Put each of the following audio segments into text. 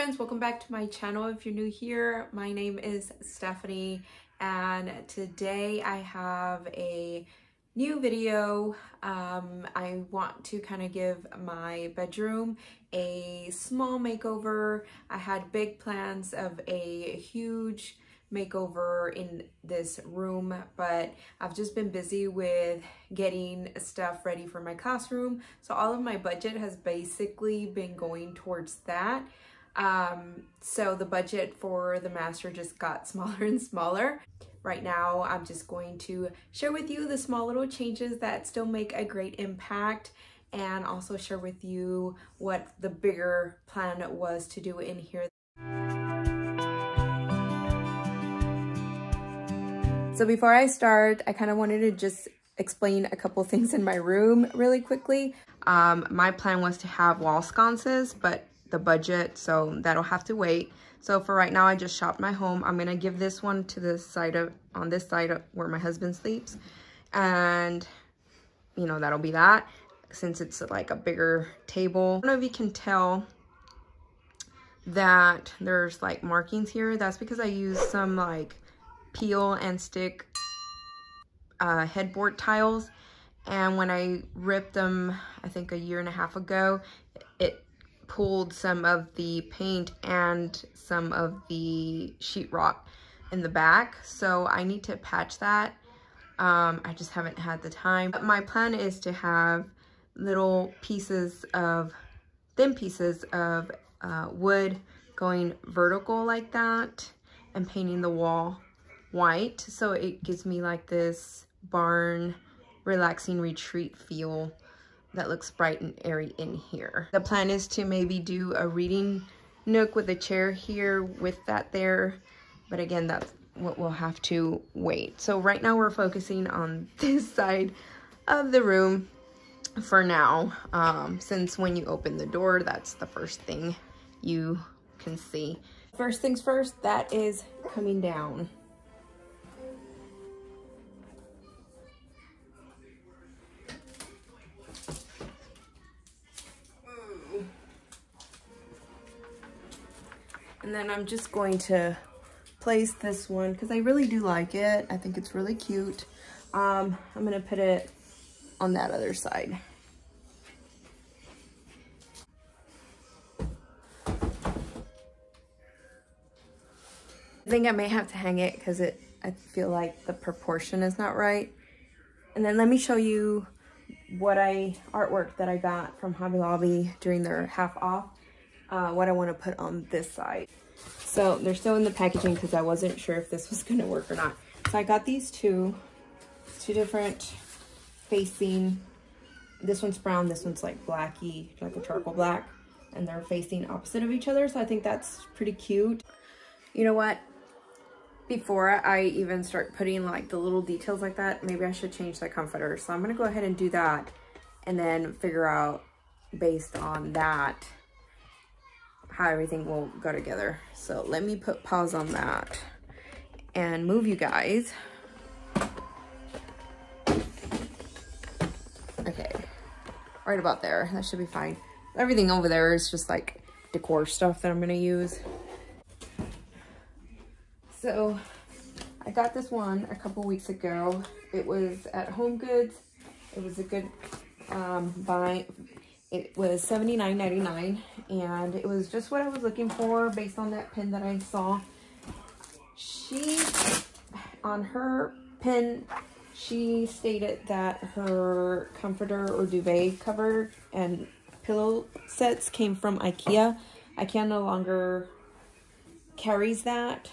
friends, welcome back to my channel. If you're new here, my name is Stephanie and today I have a new video. Um, I want to kind of give my bedroom a small makeover. I had big plans of a huge makeover in this room, but I've just been busy with getting stuff ready for my classroom. So all of my budget has basically been going towards that. Um, so the budget for the master just got smaller and smaller. Right now, I'm just going to share with you the small little changes that still make a great impact and also share with you what the bigger plan was to do in here. So before I start, I kind of wanted to just explain a couple things in my room really quickly. Um, my plan was to have wall sconces, but the budget, so that'll have to wait. So for right now, I just shopped my home. I'm gonna give this one to the side of, on this side of where my husband sleeps. And, you know, that'll be that since it's like a bigger table. I don't know if you can tell that there's like markings here. That's because I used some like peel and stick uh, headboard tiles. And when I ripped them, I think a year and a half ago, pulled some of the paint and some of the sheetrock in the back. So I need to patch that. Um, I just haven't had the time. But my plan is to have little pieces of, thin pieces of uh, wood going vertical like that and painting the wall white. So it gives me like this barn relaxing retreat feel that looks bright and airy in here. The plan is to maybe do a reading nook with a chair here with that there. But again, that's what we'll have to wait. So right now we're focusing on this side of the room for now. Um, since when you open the door, that's the first thing you can see. First things first, that is coming down. And then I'm just going to place this one because I really do like it. I think it's really cute. Um, I'm going to put it on that other side. I think I may have to hang it because it I feel like the proportion is not right. And then let me show you what I artwork that I got from Hobby Lobby during their half off uh, what I want to put on this side. So they're still in the packaging because I wasn't sure if this was going to work or not. So I got these two, two different facing. This one's brown, this one's like blacky, like a charcoal black. And they're facing opposite of each other. So I think that's pretty cute. You know what? Before I even start putting like the little details like that, maybe I should change the comforter. So I'm going to go ahead and do that and then figure out based on that how everything will go together. So let me put pause on that and move you guys. Okay, right about there. That should be fine. Everything over there is just like decor stuff that I'm gonna use. So I got this one a couple weeks ago. It was at Home Goods. It was a good um, buy, it was $79.99 and it was just what I was looking for based on that pin that I saw. She, on her pin, she stated that her comforter or duvet cover and pillow sets came from Ikea. Ikea no longer carries that.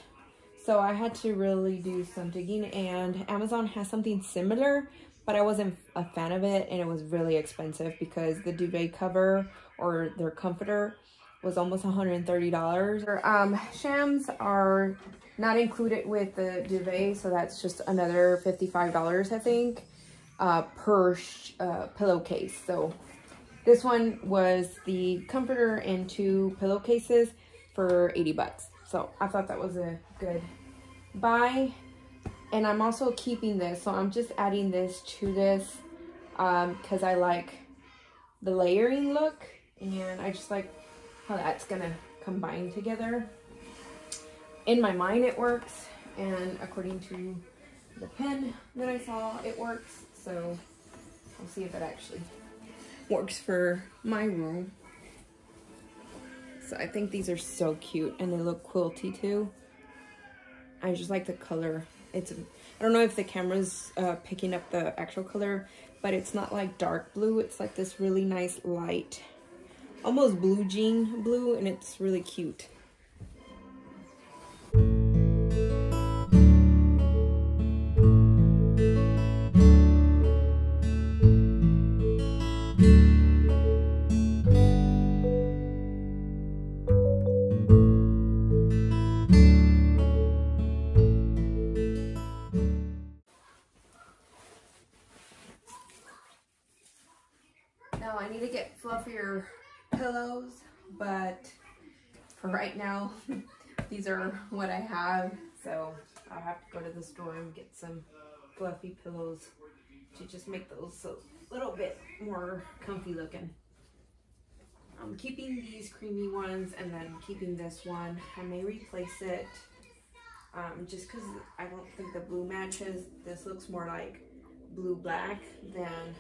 So I had to really do some digging and Amazon has something similar but I wasn't a fan of it and it was really expensive because the duvet cover or their comforter was almost $130. Um, shams are not included with the duvet, so that's just another $55, I think, uh, per uh, pillowcase. So this one was the comforter and two pillowcases for 80 bucks. So I thought that was a good buy and I'm also keeping this so I'm just adding this to this because um, I like the layering look and I just like how that's gonna combine together. In my mind it works and according to the pen that I saw it works so I'll see if it actually works for my room. So I think these are so cute and they look quilty too. I just like the color. It's, I don't know if the camera's uh, picking up the actual color, but it's not like dark blue. It's like this really nice light, almost blue jean blue, and it's really cute. These are what I have. So I'll have to go to the store and get some fluffy pillows to just make those a little bit more comfy looking. I'm keeping these creamy ones and then keeping this one. I may replace it um, just because I don't think the blue matches. This looks more like blue black than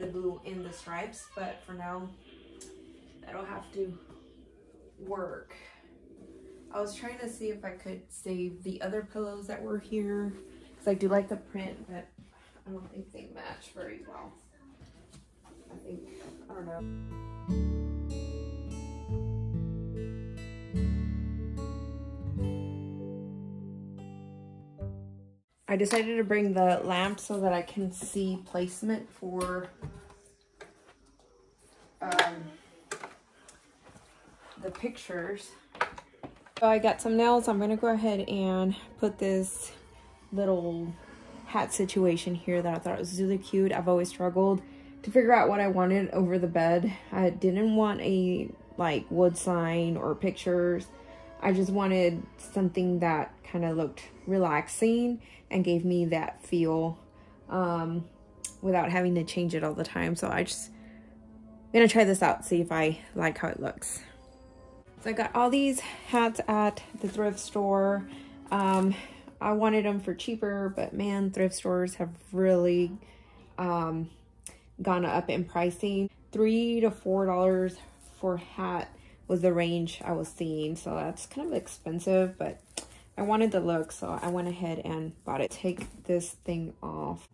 the blue in the stripes, but for now, that'll have to work. I was trying to see if I could save the other pillows that were here, because I do like the print, but I don't think they match very well. I think, I don't know. I decided to bring the lamp so that I can see placement for um, the pictures. So I got some nails. I'm going to go ahead and put this little hat situation here that I thought was really cute. I've always struggled to figure out what I wanted over the bed. I didn't want a like wood sign or pictures. I just wanted something that kind of looked relaxing and gave me that feel um, without having to change it all the time. So I just gonna try this out, see if I like how it looks. So I got all these hats at the thrift store. Um, I wanted them for cheaper, but man, thrift stores have really um, gone up in pricing. Three to four dollars for hat was the range I was seeing. So that's kind of expensive, but I wanted the look, so I went ahead and bought it. Take this thing off.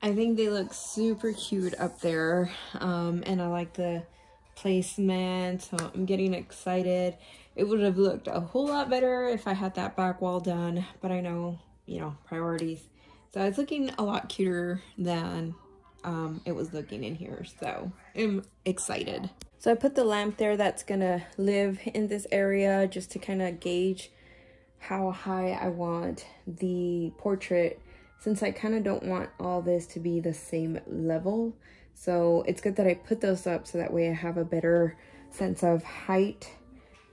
I think they look super cute up there. Um, and I like the placement. So I'm getting excited. It would have looked a whole lot better if I had that back wall done. But I know, you know, priorities. So it's looking a lot cuter than um, it was looking in here. So I'm excited. So I put the lamp there that's to live in this area just to kind of gauge how high I want the portrait since I kind of don't want all this to be the same level. So it's good that I put those up so that way I have a better sense of height.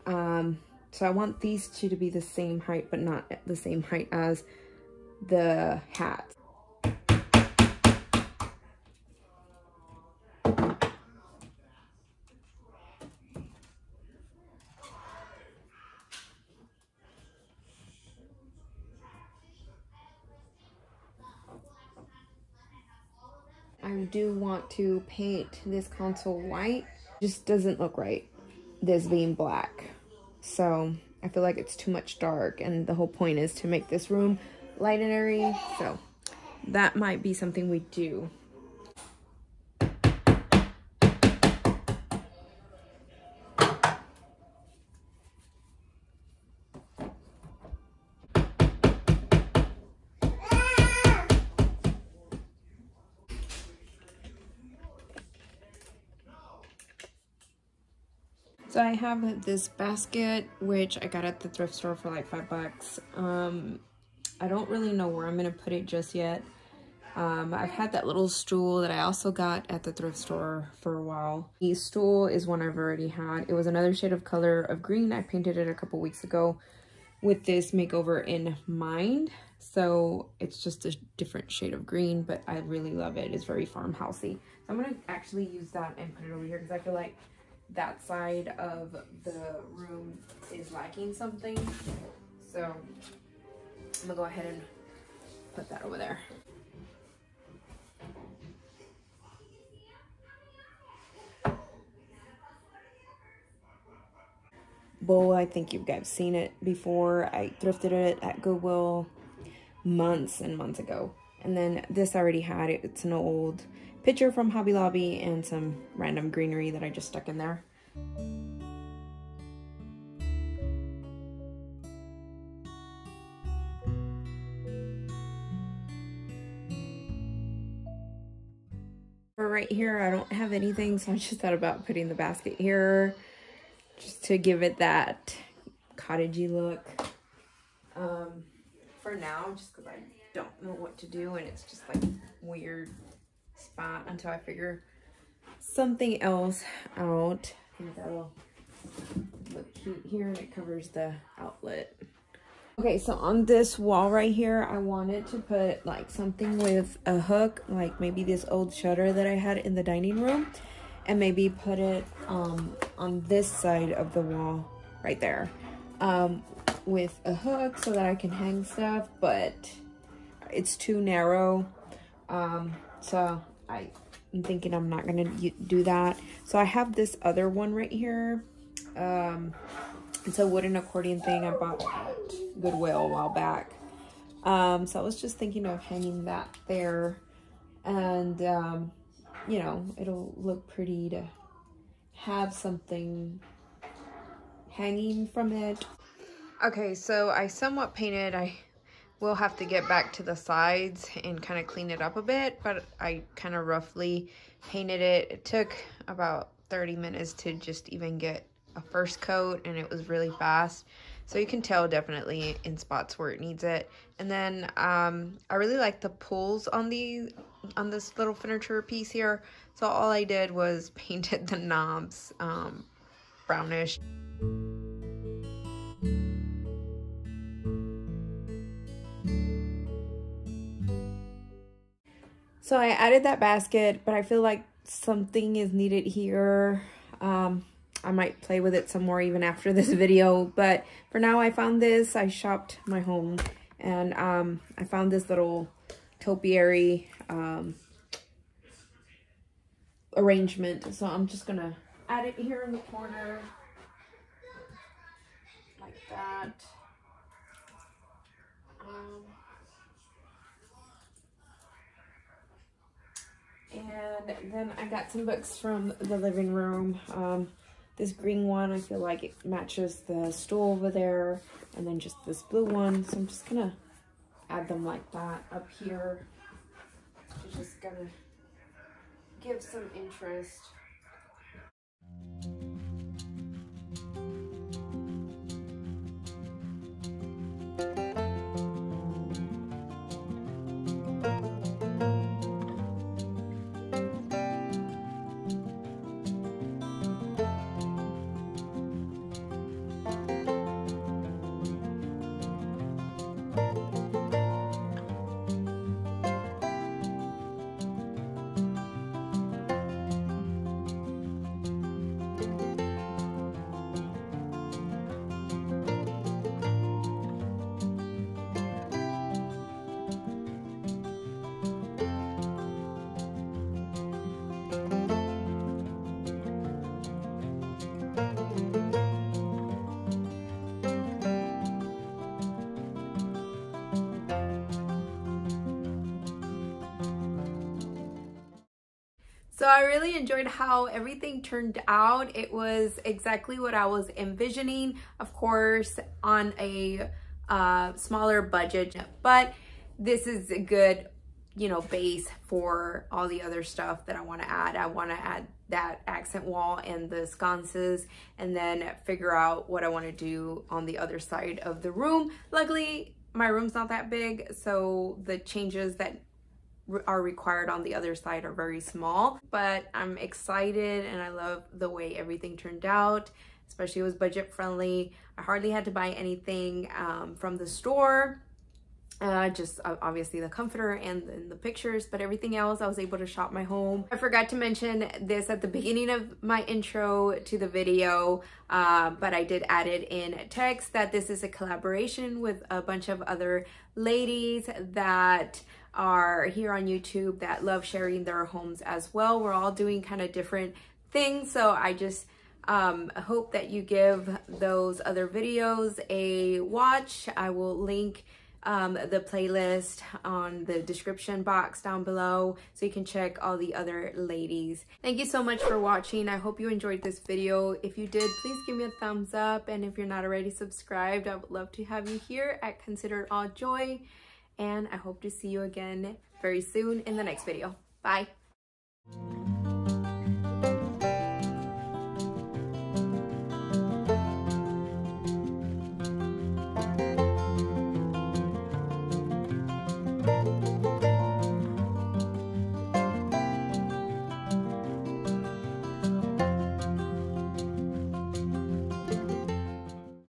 Um, so I want these two to be the same height, but not the same height as the hat. Do want to paint this console white. just doesn't look right, this being black. So I feel like it's too much dark and the whole point is to make this room light and airy. So that might be something we do. So I have this basket, which I got at the thrift store for like five bucks. Um, I don't really know where I'm going to put it just yet. Um, I've had that little stool that I also got at the thrift store for a while. The stool is one I've already had. It was another shade of color of green. I painted it a couple weeks ago with this makeover in mind. So it's just a different shade of green, but I really love it. It's very farmhousey. So I'm going to actually use that and put it over here because I feel like that side of the room is lacking something. So I'm gonna go ahead and put that over there. bowl. I think you guys seen it before. I thrifted it at Goodwill months and months ago. And then this I already had it. It's an old picture from Hobby Lobby and some random greenery that I just stuck in there. For right here, I don't have anything, so I just thought about putting the basket here just to give it that cottagey look. Um, for now, just because I don't know what to do and it's just like weird spot until I figure something else out. I think that'll look cute here and it covers the outlet. Okay, so on this wall right here, I wanted to put like something with a hook, like maybe this old shutter that I had in the dining room, and maybe put it um, on this side of the wall right there um, with a hook so that I can hang stuff, but it's too narrow. Um, so I, I'm thinking I'm not to do that. So I have this other one right here. Um, it's a wooden accordion thing I bought at Goodwill a while back. Um, so I was just thinking of hanging that there. And, um, you know, it'll look pretty to have something hanging from it. Okay, so I somewhat painted. I will have to get back to the sides and kind of clean it up a bit, but I kind of roughly painted it. It took about 30 minutes to just even get a first coat and it was really fast. So you can tell definitely in spots where it needs it. And then um, I really like the pulls on the on this little furniture piece here. So all I did was painted the knobs um, brownish. So I added that basket, but I feel like something is needed here. Um, I might play with it some more even after this video, but for now I found this. I shopped my home and um, I found this little topiary um, arrangement. So I'm just going to add it here in the corner like that. Um, And then I got some books from the living room. Um, this green one, I feel like it matches the stool over there. And then just this blue one. So I'm just going to add them like that up here. Just going to give some interest. So I really enjoyed how everything turned out. It was exactly what I was envisioning, of course, on a uh, smaller budget, but this is a good you know, base for all the other stuff that I want to add. I want to add that accent wall and the sconces and then figure out what I want to do on the other side of the room. Luckily, my room's not that big, so the changes that are required on the other side are very small, but I'm excited and I love the way everything turned out, especially it was budget friendly. I hardly had to buy anything um, from the store uh, just obviously the comforter and, and, the pictures, but everything else I was able to shop my home. I forgot to mention this at the beginning of my intro to the video, uh, but I did add it in text that this is a collaboration with a bunch of other ladies that are here on YouTube that love sharing their homes as well. We're all doing kind of different things, so I just um, hope that you give those other videos a watch. I will link um, the playlist on the description box down below so you can check all the other ladies. Thank you so much for watching. I hope you enjoyed this video. If you did, please give me a thumbs up. And if you're not already subscribed, I would love to have you here at Consider It All Joy. And I hope to see you again very soon in the next video. Bye.